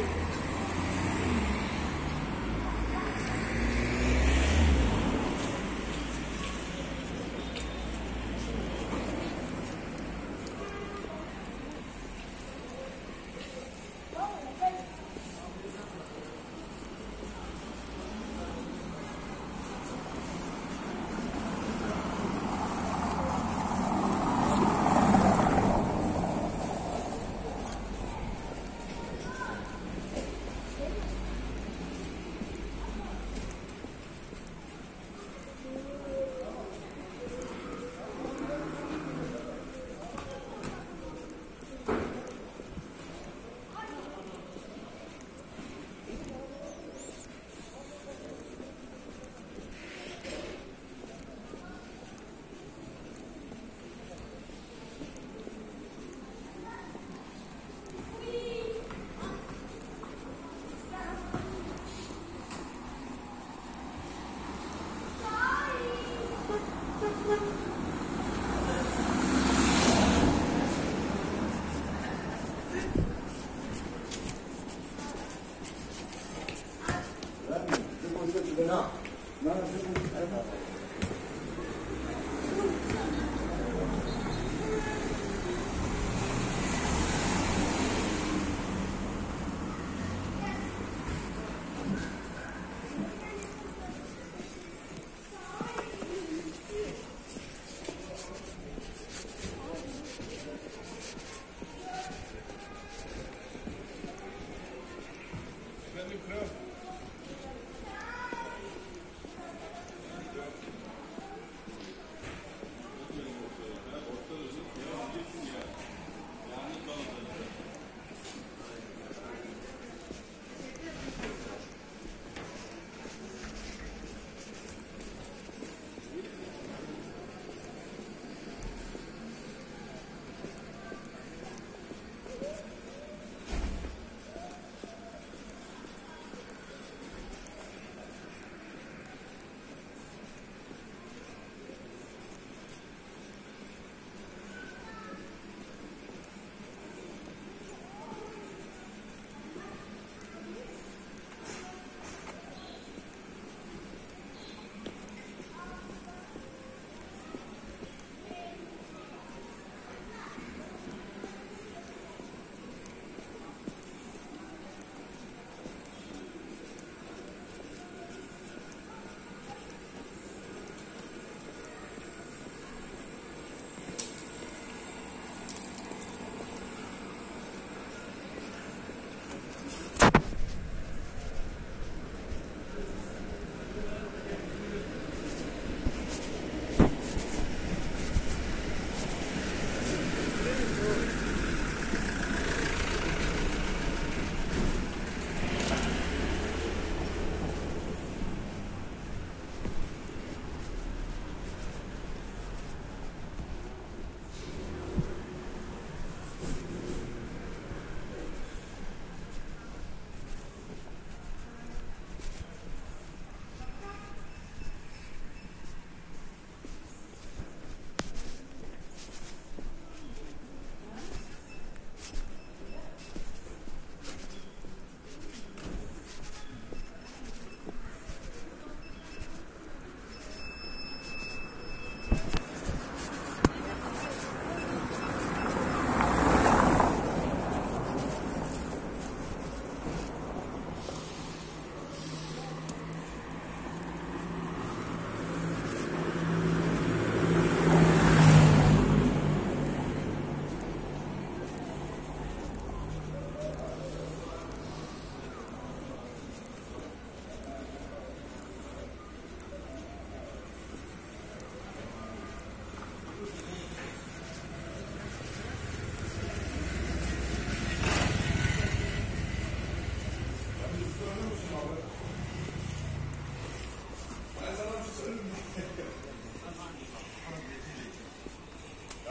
Yeah. 那那这不是白跑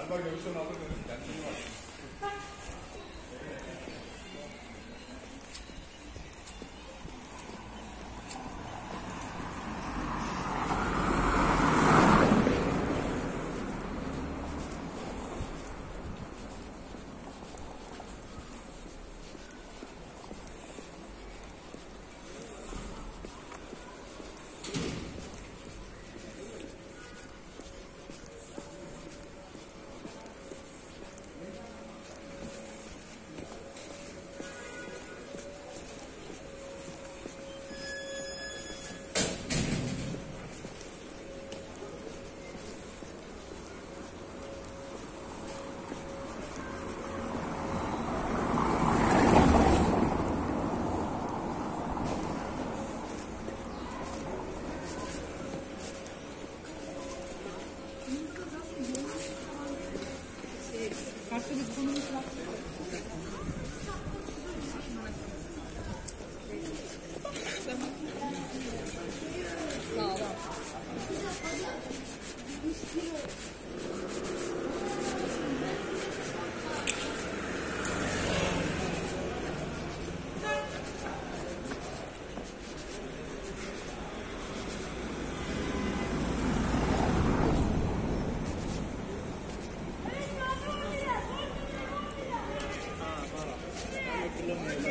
那游戏上，会不会很难听啊？kilometers.